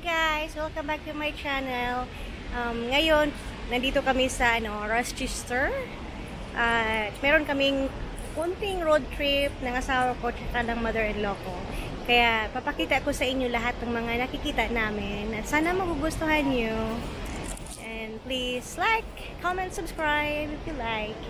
guys! Welcome back to my channel. Um, ngayon, nandito kami sa ano, Rochester. At meron kaming kunting road trip ng asawa ko at ng mother-in-law ko. Kaya papakita ko sa inyo lahat ng mga nakikita namin. Sana magugustuhan nyo. And please like, comment, subscribe if you like.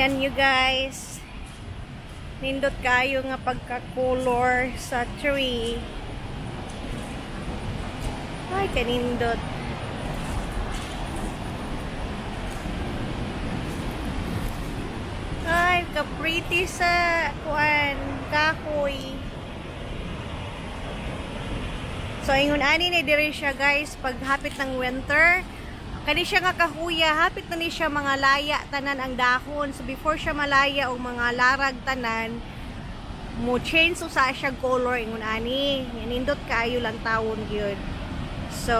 Tingnan nyo guys. Nindot kayo nga pagka-color sa tree. Ay, kanindot. Ay, ka-pretty sa kuan, kahoy. So, ingon ani ni diri siya guys, pag hapit ng winter, kani siya nga kahuya, hapit na ni siya mga laya tanan ang dahon. So, before siya malaya o mga larag tanan, mo change so sa siya color ingon ani. Yanindot kaayo lang tawon gyud. So,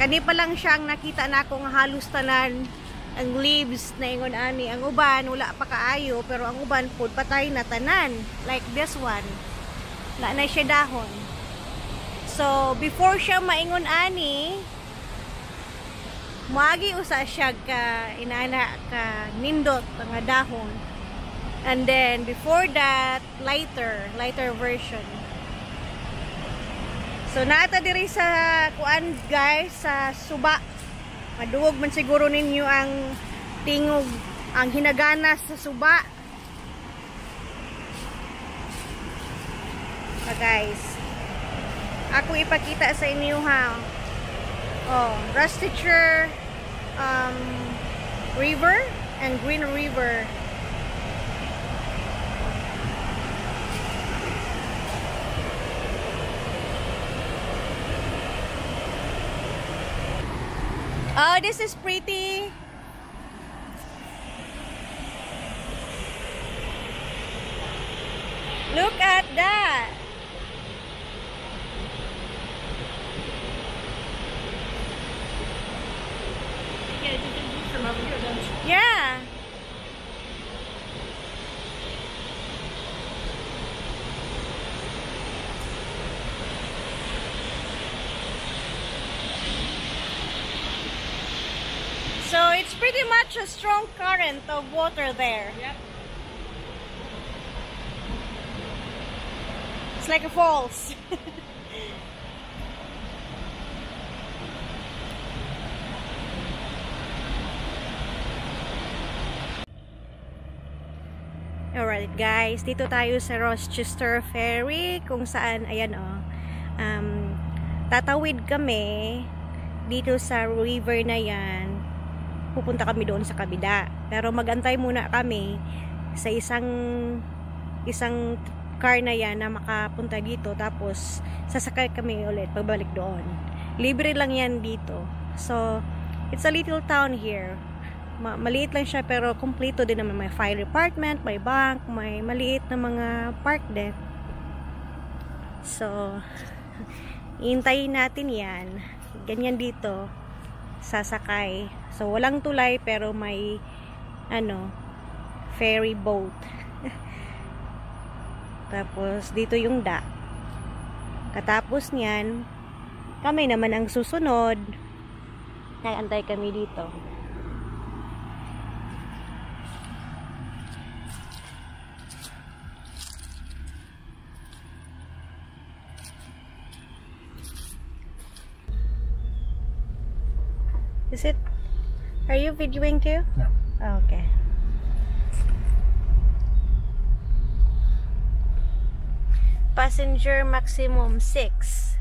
kani pa lang siya ang nakita na akong halos tanan ang leaves na ingon ani. Ang uban wala pa kaayo pero ang uban pud patay na tanan like this one. Wala na siya dahon. So, before siya maingon ani, Muagi usa siya ka inana ka nindot nga dahon. And then before that, lighter, lighter version. So nata diri sa kuan guys sa suba. Maduog man siguro ninyo ang tingog ang hinaganas sa suba. Ah, guys. Ako ipakita sa inyo ha. Oh, Rustiture um, River and Green River. Oh, this is pretty. Look at that. Yeah. So it's pretty much a strong current of water there. Yep. It's like a falls. Alright guys, dito tayo sa Rochester Ferry kung saan, ayan o, oh, um, tatawid kami dito sa river na yan. Pupunta kami doon sa kabila. Pero magantay muna kami sa isang isang car na yan na makapunta dito tapos sasakay kami ulit pagbalik doon. Libre lang yan dito. So, it's a little town here ma maliit lang siya pero kumpleto din naman may fire department, may bank, may maliit na mga park din. So, hintayin natin yan. Ganyan dito, sasakay. So, walang tulay pero may ano, ferry boat. Tapos, dito yung da. Katapos niyan, kami naman ang susunod. Nagantay kami dito. Is it? Are you videoing too? No. Oh, okay. Passenger maximum six.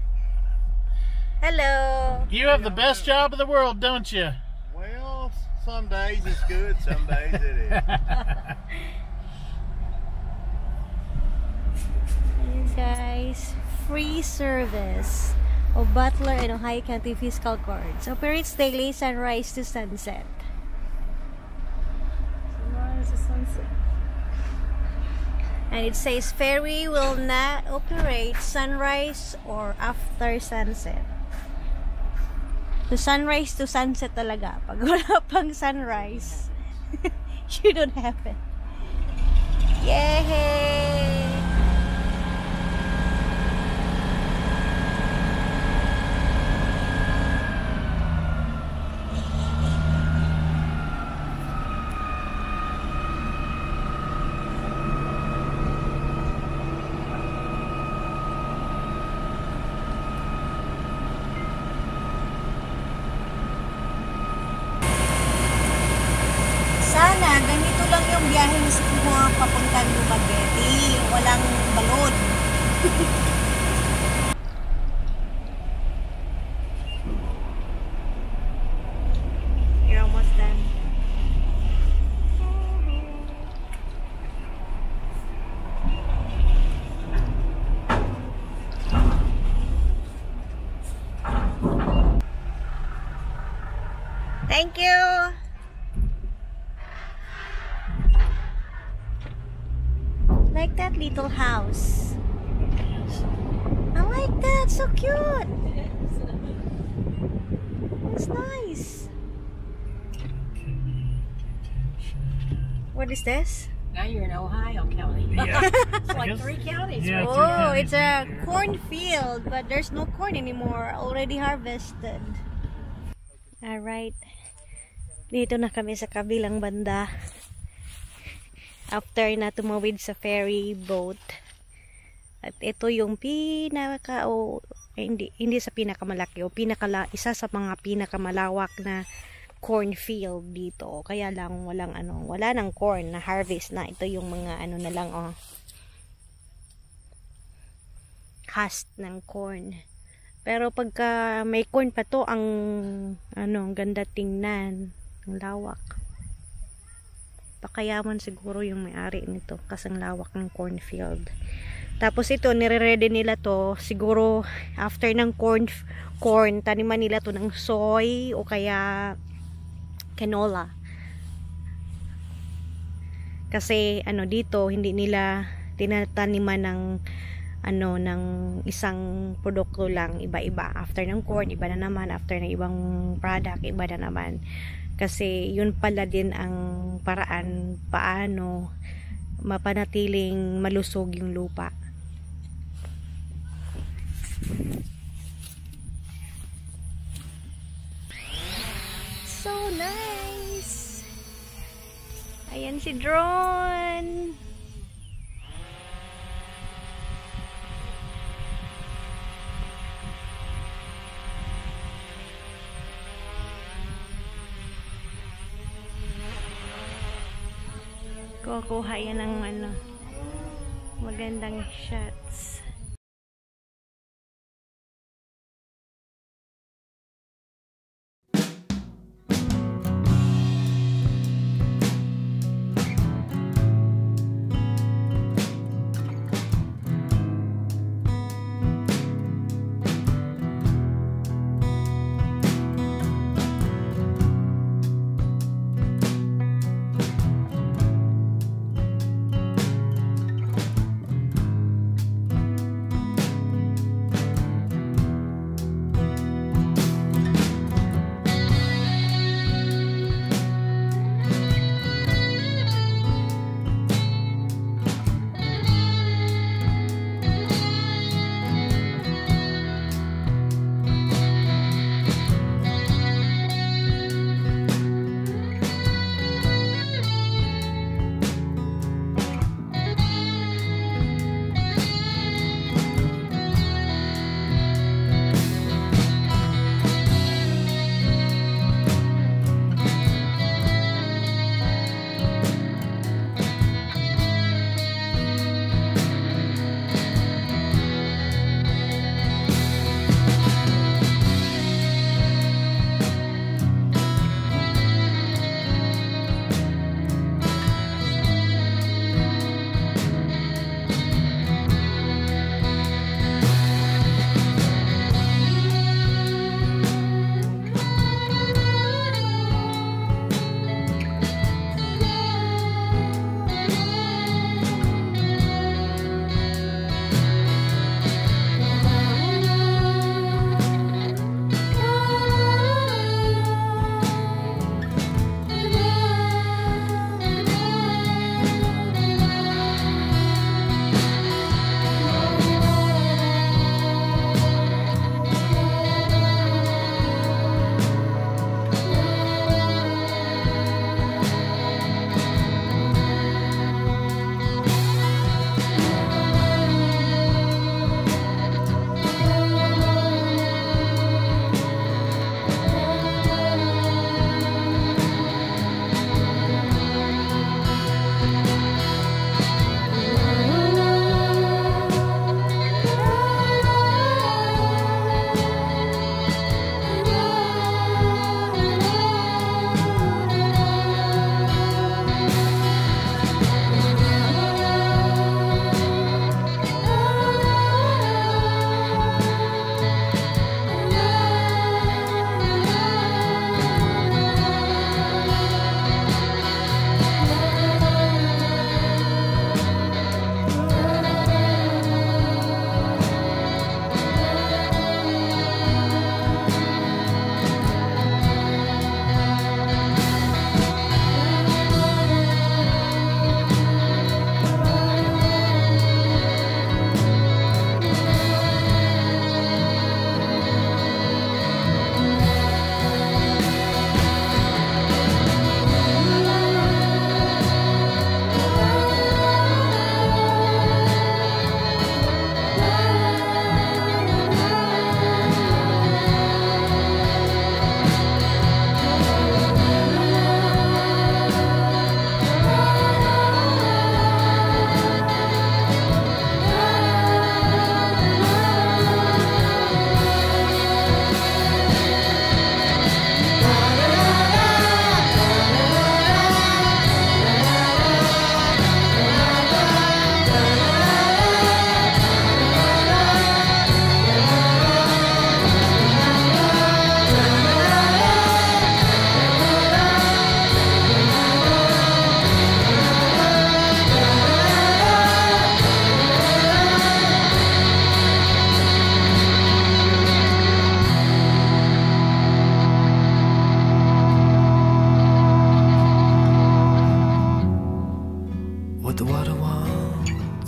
Hello. You have the best job in the world, don't you? Well, some days it's good, some days it is. You guys, free service of Butler and Ohio County fiscal cards. Operates daily sunrise to sunset. Sunrise to sunset. And it says ferry will not operate sunrise or after sunset. So sunrise to sunset talaga. Pag wala pang sunrise, you don't have it. Yay! You're almost done. Thank you. Like that little house. I like that. So cute. It's nice. What is this? Now you're in Ohio County. Yeah. it's like guess- three counties. Yeah. right? two Oh, counties it's a cornfield, but there's no corn anymore. Already harvested. Alright. Dito na kami sa kabilang banda. After na tumawid sa ferry boat. At ito yung pinaka o eh, hindi hindi sa pinakamalaki o pinakala isa sa mga pinakamalawak na cornfield dito. Kaya lang walang ano, wala nang corn na harvest na. Ito yung mga ano na lang oh cast ng corn. Pero pagka may corn pa to, ang ano, ang ganda tingnan. Ang lawak. Pakayaman siguro yung may-ari nito kasi ang lawak ng cornfield. Tapos ito, nire-ready nila to siguro after ng corn corn, taniman nila to ng soy o kaya canola. Kasi ano dito, hindi nila tinataniman ng ano ng isang produkto lang iba-iba. After ng corn iba na naman. After ng ibang product iba na naman. Kasi yun pala din ang paraan paano mapanatiling malusog yung lupa so nice. Ayan si drone kukuha yan ng ano magandang shots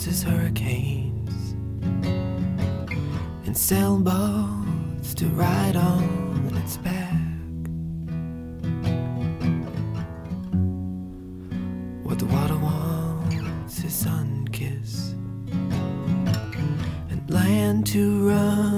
as hurricanes and sailboats to ride on its back. What the water wants is sun kiss and land to run.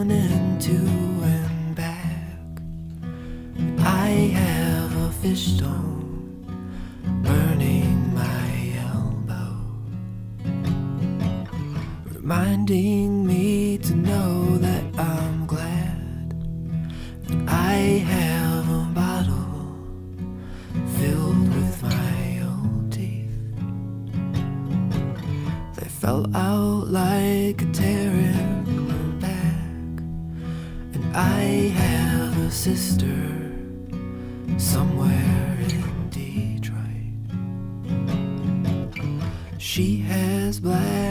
Reminding me to know that I'm glad that I have a bottle filled with my old teeth. They fell out like a tear in my back, and I have a sister somewhere in Detroit. She has black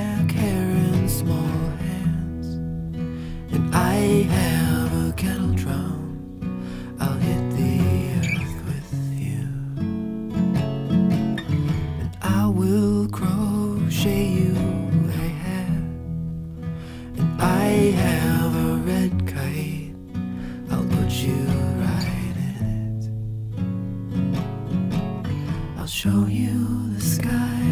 show you the sky.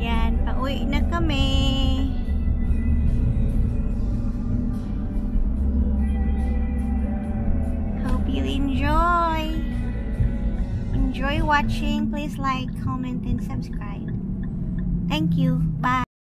Yan, pauwi na kami. Hope you enjoy. Enjoy watching. Please like, comment, and subscribe. Thank you. Bye.